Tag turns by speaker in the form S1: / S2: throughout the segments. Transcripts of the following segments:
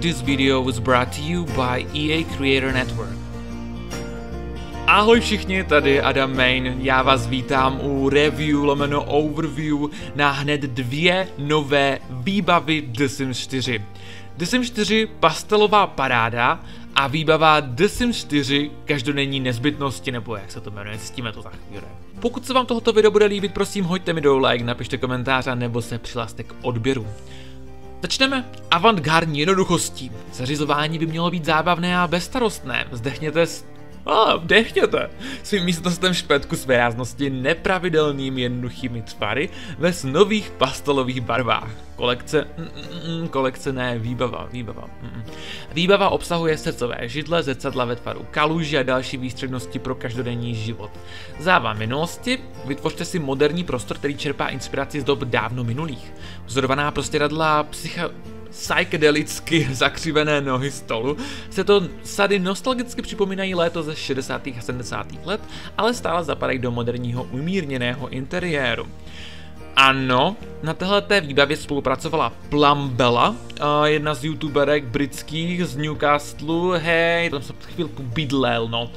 S1: This video was brought to you by EA Creator Network. Ahoj všichni, tady Adam Main, já vás vítám u review lomeno overview na hned dvě nové výbavy The Sims 4. The Sims 4 pastelová paráda a výbava The Sims 4 každodenní nezbytnosti, nebo jak se to jmenuje, zjistíme to za chvíli. Pokud se vám tohoto video bude líbit, prosím hoďte mi dolů like, napište komentář a nebo se přihlaste k odběru. Začneme avantgardní jednoduchostí. Zařizování by mělo být zábavné a bezstarostné. Zdechněte a dechněte svým místnostem špetku své ráznosti nepravidelnými jednoduchými tvary ve nových pastelových barvách. Kolekce, mm, mm, mm, kolekce ne, výbava, výbava. Mm, mm. Výbava obsahuje srdcové židle, zrcadla ve tvaru kaluži a další výstřednosti pro každodenní život. Záva minulosti, vytvořte si moderní prostor, který čerpá inspiraci z dob dávno minulých. Vzorovaná prostěradla psycha psychedelicky zakřivené nohy stolu, se to sady nostalgicky připomínají léto ze 60. a 70. let, ale stále zapadají do moderního umírněného interiéru. Ano, na téhleté výbavě spolupracovala Plumbella, jedna z youtuberek britských z Newcastle, hej, tam jsem chvilku bydlel, no.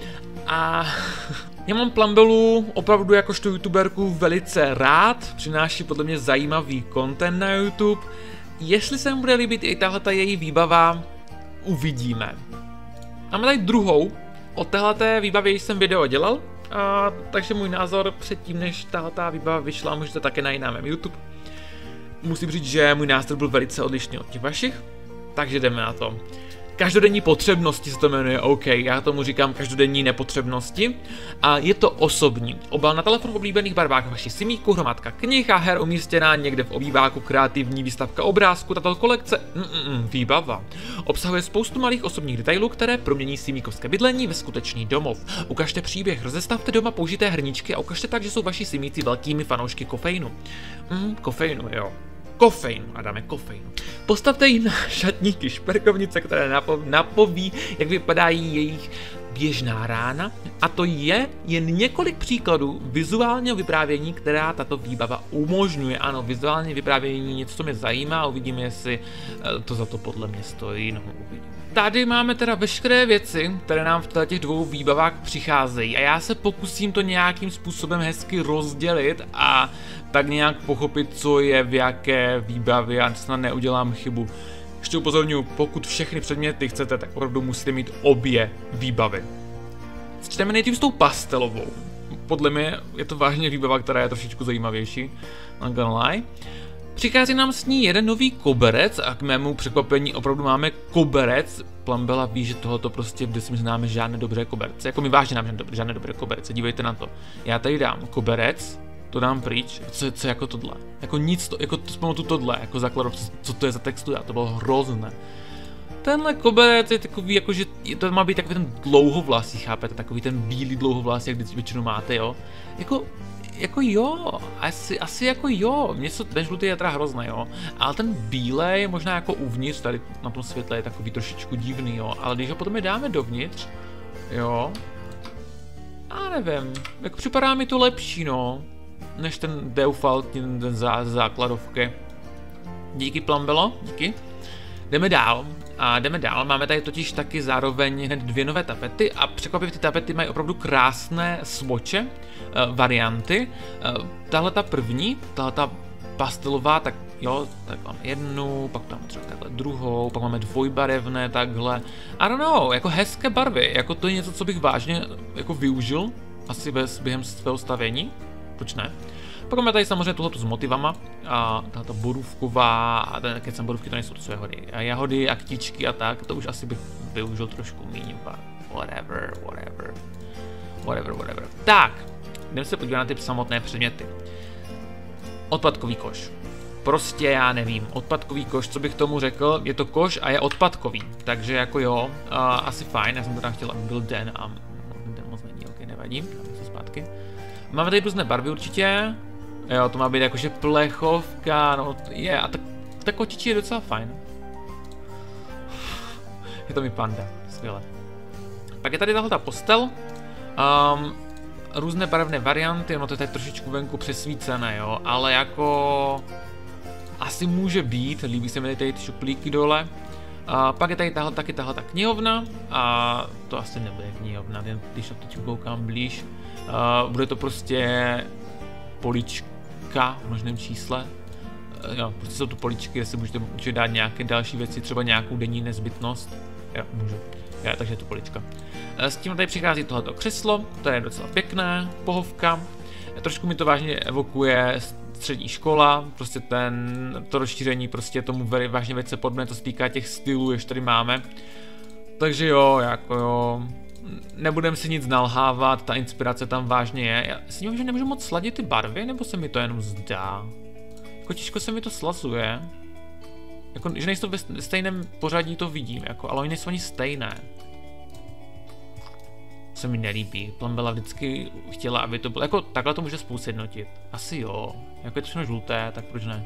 S1: A já mám Plumbellu opravdu jakožto youtuberku velice rád, přináší podle mě zajímavý content na YouTube, Jestli se mu bude líbit i tahle její výbava, uvidíme. Máme tady druhou. O téhleté výbavě jsem video dělal, a, takže můj názor předtím, než tahle výbava vyšla, můžete také najít na mém YouTube. Musím říct, že můj názor byl velice odlišný od těch vašich, takže jdeme na to. Každodenní potřebnosti se to jmenuje, OK, já tomu říkám každodenní nepotřebnosti. A je to osobní. Obal na telefon v oblíbených barvách vaší simíku, hromadka knih a her umístěná někde v obýváku, kreativní výstavka obrázku, tato kolekce, mm, výbava. Obsahuje spoustu malých osobních detailů, které promění simíkovské bydlení ve skutečný domov. Ukažte příběh, rozestavte doma použité hrničky a ukažte tak, že jsou vaši simíci velkými fanoušky kofeinu. Mm, kofeinu, jo kofein, a dáme kofein. Postavte jí na šatníky šperkovnice, které napo- napoví, jak vypadají jejich běžná rána a to je jen několik příkladů vizuálního vyprávění, která tato výbava umožňuje. Ano, vizuální vyprávění něco, co mě zajímá, uvidíme, jestli eh, to za to podle mě stojí, no uvidíme. Tady máme teda veškeré věci, které nám v těch dvou výbavách přicházejí a já se pokusím to nějakým způsobem hezky rozdělit a tak nějak pochopit, co je v jaké výbavě a snad neudělám chybu. Ještě upozorňuji, pokud všechny předměty chcete, tak opravdu musíte mít obě výbavy. Začneme nejdřív s tou pastelovou. Podle mě je to vážně výbava, která je trošičku zajímavější. Not gonna lie. Přichází nám s ní jeden nový koberec a k mému překvapení opravdu máme koberec. Plambela ví, že tohoto prostě v Sims známe žádné dobré koberce. Jako my vážně nám žádné dobré koberce, dívejte na to. Já tady dám koberec, to dám pryč, co, co jako tohle. Jako nic, to, jako to, tu tohle, jako základovce, co to je za textu, to bylo hrozné. Tenhle koberec je takový, jako že to má být takový ten dlouhovlasý, chápete, takový ten bílý dlouhovlasý, jak většinou máte, jo. Jako, jako jo, asi, asi jako jo, něco, ten žlutý je teda hrozný, jo, ale ten bílej, možná jako uvnitř, tady na tom světle je takový trošičku divný, jo, ale když ho potom je dáme dovnitř, jo, a nevím, jako připadá mi to lepší, no, než ten default, ten, zá, základovky. Díky Plambelo, díky. Jdeme dál. A jdeme dál, máme tady totiž taky zároveň hned dvě nové tapety a překvapivě ty tapety mají opravdu krásné svoče, uh, varianty. Uh, tahle ta první, tahle ta pastelová, tak jo, tak máme jednu, pak tam třeba takhle druhou, pak máme dvojbarevné takhle. I don't know, jako hezké barvy, jako to je něco, co bych vážně jako využil, asi bez, během svého stavění proč ne? Pak máme tady samozřejmě tohleto s motivama, a tato borůvková, a ten, keď jsem borůvky, to nejsou to jsou jahody, a jahody a ktičky a tak, to už asi bych využil trošku méně, whatever, whatever, whatever, whatever. Tak, jdeme se podívat na ty samotné předměty. Odpadkový koš. Prostě já nevím, odpadkový koš, co bych tomu řekl, je to koš a je odpadkový, takže jako jo, uh, asi fajn, já jsem teda chtěl, aby byl den a den moc není, ok, nevadí, dáme se zpátky. Máme tady různé barvy určitě. Jo, to má být jakože plechovka, no je, a ta, ta kočičí je docela fajn. Je to mi panda, skvěle. Pak je tady tahle ta postel. Um, různé barevné varianty, ono to je tady trošičku venku přesvícené, jo, ale jako asi může být, líbí se mi tady ty šuplíky dole. A pak je tady tahle, taky tahle ta knihovna a to asi nebude knihovna, jen když to teď koukám blíž. A bude to prostě polička v množném čísle. A jo, prostě jsou to poličky, kde si můžete, můžete dát nějaké další věci, třeba nějakou denní nezbytnost. Jo, můžu. Jo, takže je to polička. S tím tady přichází tohleto křeslo, to je docela pěkné, pohovka. Trošku mi to vážně evokuje střední škola, prostě ten, to rozšíření prostě tomu very, vážně se podme, to se týká těch stylů, jež tady máme. Takže jo, jako jo, nebudem si nic nalhávat, ta inspirace tam vážně je. Já si nevím, že nemůžu moc sladit ty barvy, nebo se mi to jenom zdá? Jako těžko se mi to slazuje. Jako, že nejsou ve stejném pořadí, to vidím, jako, ale oni nejsou ani stejné se mi nelíbí. Plambela vždycky chtěla, aby to bylo, jako takhle to může spolu sjednotit. Asi jo, jako je to všechno žluté, tak proč ne.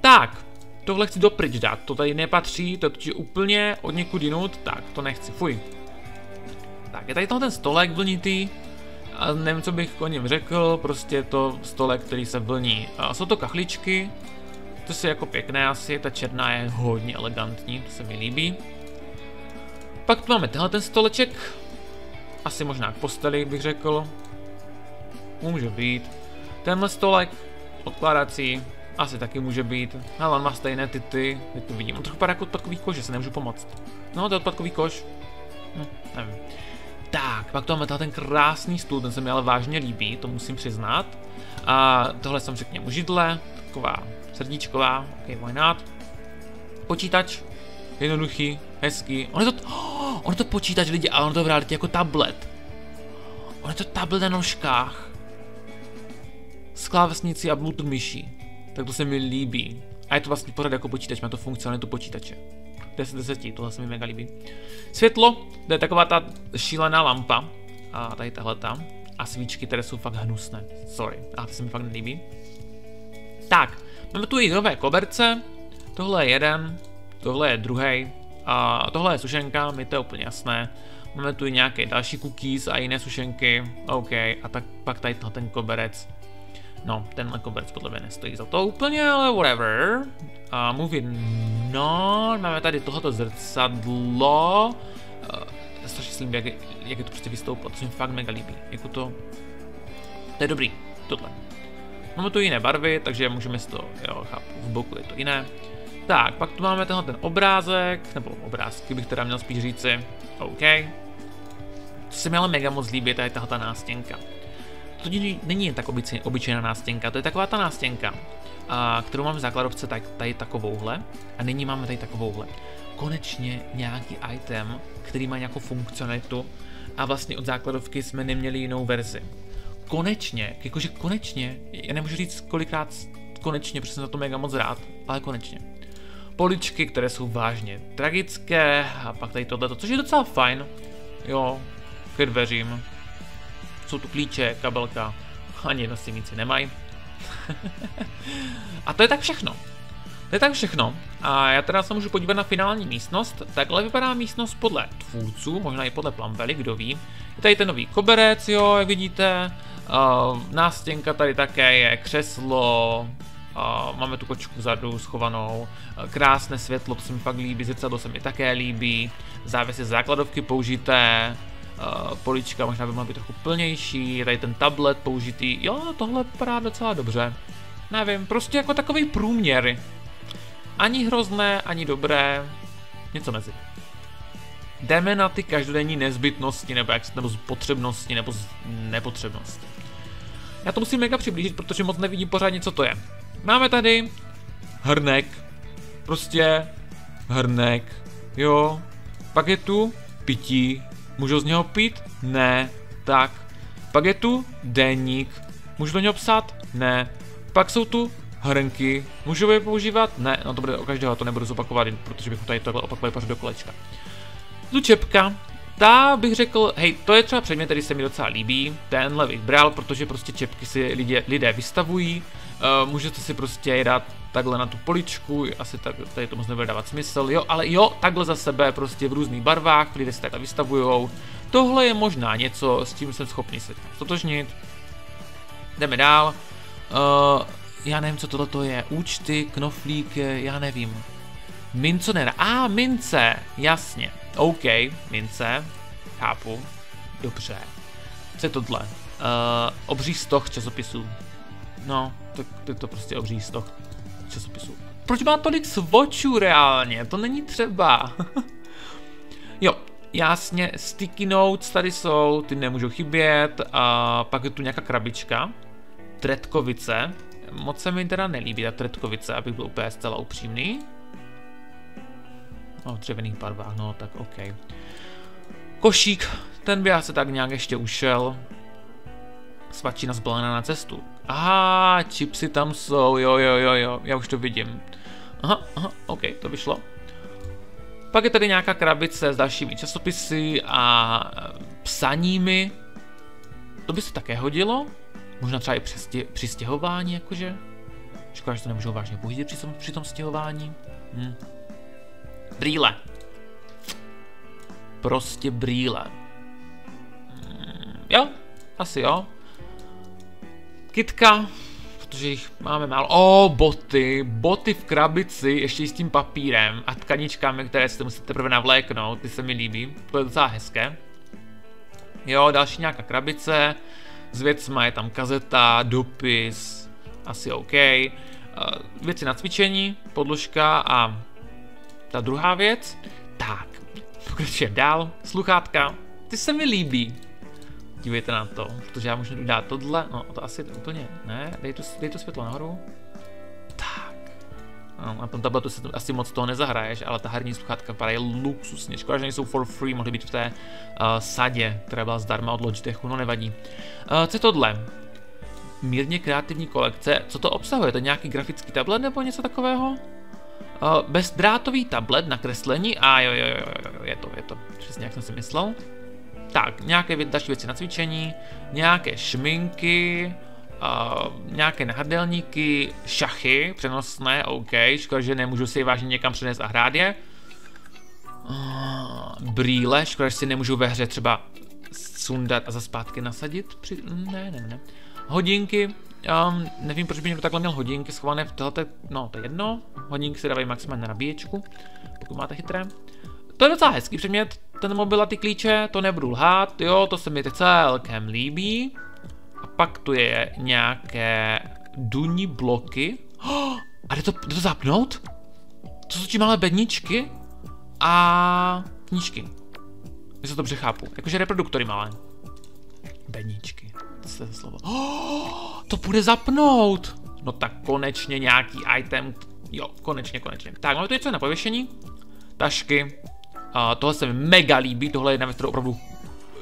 S1: Tak, tohle chci dopryč dát, to tady nepatří, to je úplně od někud jinut, tak to nechci, fuj. Tak, je tady ten stolek vlnitý, a nevím, co bych o něm řekl, prostě to stolek, který se vlní. A jsou to kachličky, to si jako pěkné asi, ta černá je hodně elegantní, to se mi líbí. Pak tu máme tenhle ten stoleček, asi možná k posteli bych řekl. Může být. Tenhle stolek odkládací asi taky může být. Ale on má stejné tyty, teď to vidím. On trochu vypadá jako odpadkový koš, že se nemůžu pomoct. No, to je odpadkový koš. Hm, nevím. Tak, pak tu máme ten krásný stůl, ten se mi ale vážně líbí, to musím přiznat. A tohle jsem řekněme židle, taková srdíčková, ok, why not. Počítač, jednoduchý, hezký. On je to, oh, on je to počítač lidi, ale on to v realitě jako tablet. On je to tablet na nožkách. S klávesnicí a bluetooth myší. Tak to se mi líbí. A je to vlastně pořád jako počítač, má to funkcionalitu počítače. 10 10, tohle se mi mega líbí. Světlo, to je taková ta šílená lampa. A tady tahle tam. A svíčky, které jsou fakt hnusné. Sorry, a to se mi fakt nelíbí. Tak, máme tu i nové koberce. Tohle je jeden, tohle je druhý. A tohle je sušenka, mi to je úplně jasné. Máme tu i nějaké další cookies a jiné sušenky. OK, a tak pak tady ten koberec. No, tenhle koberec podle mě nestojí za to úplně, ale whatever. A uh, movie no, máme tady tohoto zrcadlo. Uh, strašně slím, jak, jak je to prostě vystoupilo, to se mi fakt mega líbí. Jako to, to je dobrý, tohle. Máme tu jiné barvy, takže můžeme si to, jo, chápu, v boku je to jiné. Tak, pak tu máme tenhle ten obrázek, nebo obrázky bych teda měl spíš říci. OK. Co se mi ale mega moc líbí, je tahle ta nástěnka. To není jen tak obyčej, obyčejná nástěnka, to je taková ta nástěnka, a, kterou máme v základovce tak, tady takovouhle a nyní máme tady takovouhle. Konečně nějaký item, který má nějakou funkcionalitu a vlastně od základovky jsme neměli jinou verzi. Konečně, jakože konečně, já nemůžu říct kolikrát konečně, protože jsem za to mega moc rád, ale konečně poličky, které jsou vážně tragické a pak tady tohle, což je docela fajn. Jo, ke dveřím. Jsou tu klíče, kabelka, ani nic nemají. a to je tak všechno. To je tak všechno. A já teda se můžu podívat na finální místnost. Takhle vypadá místnost podle tvůrců, možná i podle Plambely, kdo ví. Je tady ten nový koberec, jo, jak vidíte. Uh, nástěnka tady také je, křeslo, Uh, máme tu kočku vzadu schovanou, uh, krásné světlo, to se mi fakt líbí, zrcadlo se mi také líbí, závěsy základovky použité, uh, polička možná by mohla být trochu plnější, je tady ten tablet použitý, jo, tohle vypadá docela dobře. Nevím, prostě jako takový průměr. Ani hrozné, ani dobré, něco mezi. Jdeme na ty každodenní nezbytnosti, nebo, jak, nebo potřebnosti, nebo nepotřebnosti. Já to musím mega přiblížit, protože moc nevidím pořádně, co to je. Máme tady hrnek, prostě hrnek, jo. Pak je tu pití, můžu z něho pít? Ne, tak. Pak je tu denník, můžu do něho psát? Ne. Pak jsou tu hrnky, můžu je používat? Ne, no to bude o každého, to nebudu zopakovat, protože bych tady tohle opakovali pořád do kolečka. Tu čepka, ta bych řekl, hej, to je třeba předmět, který se mi docela líbí, tenhle bych bral, protože prostě čepky si lidé, lidé vystavují, Uh, můžete si prostě je dát takhle na tu poličku, asi tak, tady to moc nebude dávat smysl, jo, ale jo, takhle za sebe prostě v různých barvách, lidé si takhle vystavujou. Tohle je možná něco, s tím jsem schopný se stotožnit. Jdeme dál. Uh, já nevím, co tohle je. Účty, knoflík, já nevím. Minconer. A, ah, mince. Jasně. OK, mince. Chápu. Dobře. Co je tohle? Uh, obří stoch časopisů. No, tak to je to prostě obří stoch časopisů. Proč má tolik svočů reálně? To není třeba. jo, jasně, sticky notes tady jsou, ty nemůžou chybět. A pak je tu nějaká krabička. Tretkovice. Moc se mi teda nelíbí ta tretkovice, abych byl úplně zcela upřímný. V dřevěných barvách, no tak OK. Košík, ten by asi tak nějak ještě ušel. Svačina zbalená na cestu. Aha, chipsy tam jsou, jo, jo, jo, jo, já už to vidím. Aha, aha, OK, to vyšlo. Pak je tady nějaká krabice s dalšími časopisy a e, psaními. To by se také hodilo. Možná třeba i při, při stěhování, jakože. Škoda, že to nemůžu vážně použít při tom, při tom stěhování. Hm. Brýle. Prostě brýle. Hm, jo, asi jo. Kitka, protože jich máme málo. O, oh, boty, boty v krabici, ještě s tím papírem a tkaničkami, které si musíte teprve navléknout, ty se mi líbí, to je docela hezké. Jo, další nějaká krabice, s věcma je tam kazeta, dopis, asi OK. Uh, věci na cvičení, podložka a ta druhá věc. Tak, pokračujeme dál, sluchátka, ty se mi líbí. Dívejte na to, protože já můžu dát tohle, no to asi úplně ne, dej to, dej to světlo nahoru. Tak. No, na tom tabletu se asi moc toho nezahraješ, ale ta herní sluchátka vypadají luxusně. Škoda, že nejsou for free, mohly být v té uh, sadě, která byla zdarma od Logitechu, no nevadí. Uh, co je tohle? Mírně kreativní kolekce, co to obsahuje? To je nějaký grafický tablet nebo něco takového? Uh, bezdrátový tablet na kreslení, a jo, jo, jo, jo, je to, je to, přesně jak jsem si myslel. Tak, nějaké další věci na cvičení, nějaké šminky, uh, nějaké nahrdelníky, šachy, přenosné, OK, škoda, že nemůžu si vážně někam přenést a hrát je. Uh, brýle, škoda, že si nemůžu ve hře třeba sundat a za zpátky nasadit. Při... Ne, ne, ne. Hodinky, um, nevím, proč by někdo takhle měl hodinky schované v tohle, no to je jedno. Hodinky se dávají maximálně na nabíječku, pokud máte chytré. To je docela hezký předmět, ten mobil a ty klíče, to nebudu lhát, jo, to se mi teď celkem líbí. A pak tu je nějaké duní bloky. Oh, a jde to, jde to zapnout? To jsou ti malé bedničky a knížky. Jestli to dobře chápu. Jakože reproduktory malé. Bedničky. To je slovo. Oh, to bude zapnout. No tak konečně nějaký item. Jo, konečně, konečně. Tak, máme tu něco na pověšení. Tašky, a tohle se mi mega líbí, tohle je na věc, opravdu,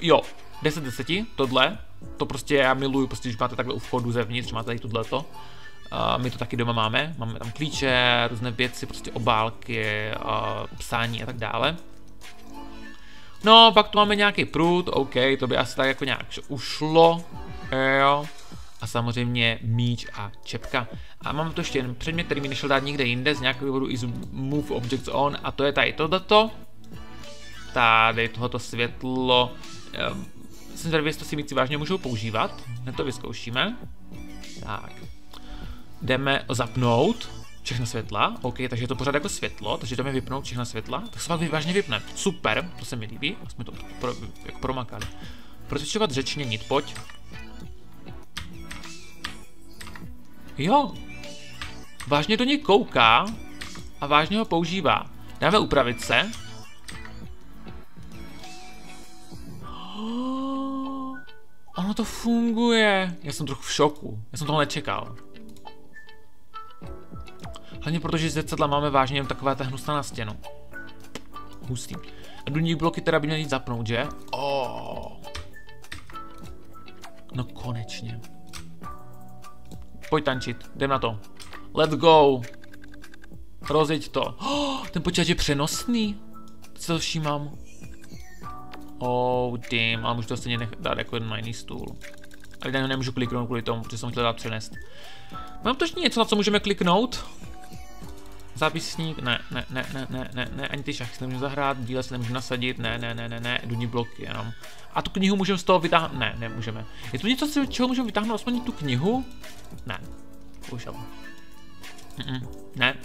S1: jo, 10 10, tohle, to prostě já miluju, prostě když máte takhle u vchodu zevnitř, máte tady tohleto. Uh, my to taky doma máme, máme tam klíče, různé věci, prostě obálky, uh, psání a tak dále. No, pak tu máme nějaký prut, OK, to by asi tak jako nějak ušlo, jo. A samozřejmě míč a čepka. A mám tu ještě jeden předmět, který mi nešel dát nikde jinde, z nějakého důvodu is move objects on, a to je tady tohleto tady tohoto světlo. Um, jsem zvědavý, jestli to si míci vážně můžou používat. Hned to vyzkoušíme. Tak. Jdeme zapnout všechna světla. OK, takže je to pořád jako světlo, takže jdeme vypnout všechna světla. Tak se fakt vážně vypne. Super, to se mi líbí. Jsme to pro, jako promakali. Procvičovat řečněnit, pojď. Jo. Vážně do něj kouká a vážně ho používá. Dáme upravit se. Ono to funguje. Já jsem trochu v šoku. Já jsem toho nečekal. Hlavně protože zrcadla máme vážně jen takové ta hnusná na stěnu. Hustý. A důní bloky teda by měly zapnout, že? Oh. No konečně. Pojď tančit, jdem na to. Let's go. Rozjeď to. Oh, ten počítač je přenosný. Co to všímám? Oh, damn, ale můžu to stejně dát jako jeden na jiný stůl. Ale já nemůžu kliknout kvůli tomu, protože jsem chtěl dát přenést. Mám to ještě něco, na co můžeme kliknout? Zápisník, ne, ne, ne, ne, ne, ne, ne, ani ty šachy nemůžu zahrát, díle se nemůžu nasadit, ne, ne, ne, ne, ne, důní bloky jenom. A tu knihu můžeme z toho vytáhnout, ne, nemůžeme. Je tu něco, z čeho můžeme vytáhnout aspoň tu knihu? Ne. Mm -mm, ne.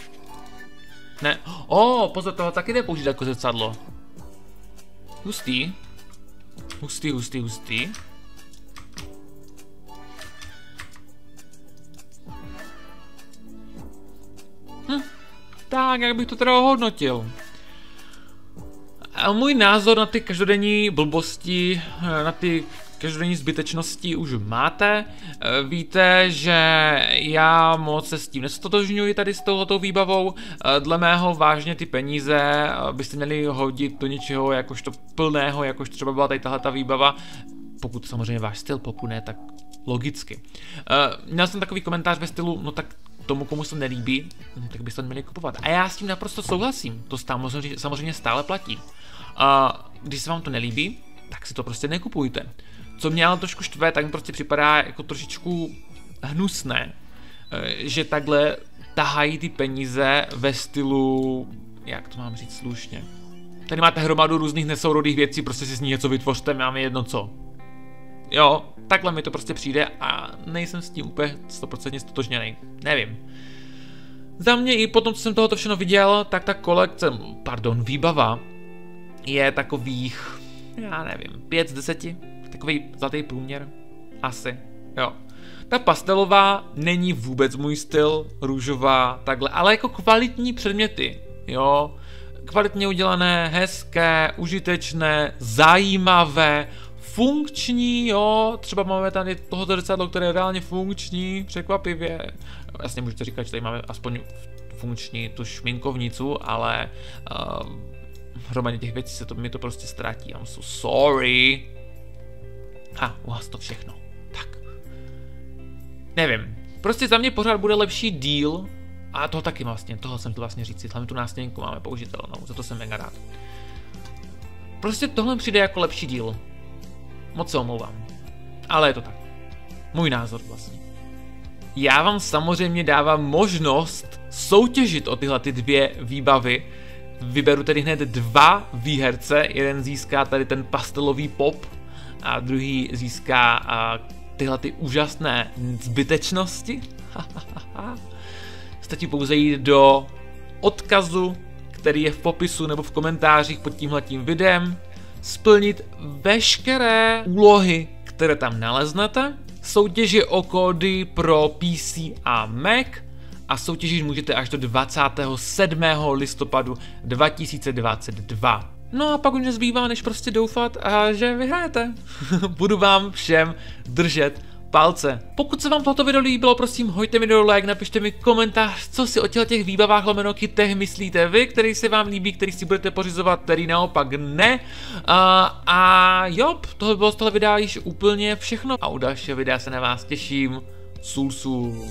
S1: Ne. O, oh, pozor, toho taky jde použít jako zrcadlo. Hustý. Hustý, hustý, hustý. Tak, jak bych to teda hodnotil? A můj názor na ty každodenní blbosti, na ty každodenní zbytečnosti už máte. Víte, že já moc se s tím nestotožňuji tady s touhletou výbavou. Dle mého vážně ty peníze byste měli hodit do něčeho jakožto plného, jakož třeba byla tady tahle ta výbava. Pokud samozřejmě váš styl, pokud ne, tak logicky. Měl jsem takový komentář ve stylu, no tak tomu, komu se nelíbí, tak byste to měli kupovat. A já s tím naprosto souhlasím, to samozřejmě stále platí. A když se vám to nelíbí, tak si to prostě nekupujte. Co mě ale trošku štve, tak mi prostě připadá jako trošičku hnusné, eh, že takhle tahají ty peníze ve stylu, jak to mám říct slušně. Tady máte hromadu různých nesourodých věcí, prostě si z ní něco vytvořte, máme jedno co. Jo, takhle mi to prostě přijde a nejsem s tím úplně 100% stotožněný. Nevím. Za mě i potom, co jsem tohoto všechno viděl, tak ta kolekce, pardon, výbava je takových, já nevím, 5 z 10, takový zlatý průměr, asi, jo. Ta pastelová není vůbec můj styl, růžová, takhle, ale jako kvalitní předměty, jo. Kvalitně udělané, hezké, užitečné, zajímavé, funkční, jo, třeba máme tady tohoto zrcadlo, které je reálně funkční, překvapivě. Jasně můžete říkat, že tady máme aspoň funkční tu šminkovnicu, ale uh, hromadě těch věcí se to, mi to prostě ztratí. I'm so sorry. A, u vás to všechno. Tak. Nevím. Prostě za mě pořád bude lepší deal. A toho taky vlastně, toho jsem tu vlastně říct. Hlavně tu nástěnku máme použitelnou, za to jsem mega rád. Prostě tohle přijde jako lepší díl. Moc se omlouvám. Ale je to tak. Můj názor vlastně. Já vám samozřejmě dávám možnost soutěžit o tyhle ty dvě výbavy, Vyberu tedy hned dva výherce, jeden získá tady ten pastelový pop a druhý získá a, tyhle ty úžasné zbytečnosti. Stačí pouze jít do odkazu, který je v popisu nebo v komentářích pod tímhletím videem, splnit veškeré úlohy, které tam naleznete, soutěži o kódy pro PC a Mac, a soutěžit můžete až do 27. listopadu 2022. No a pak už nezbývá, než prostě doufat, že vyhrajete. Budu vám všem držet palce. Pokud se vám tohoto video líbilo, prosím hojte mi do like, napište mi komentář, co si o těch výbavách lomeno myslíte vy, který se vám líbí, který si budete pořizovat, který naopak ne. A, a jo, tohle bylo z toho videa již úplně všechno. A u dalšího videa se na vás těším. Sul, sul.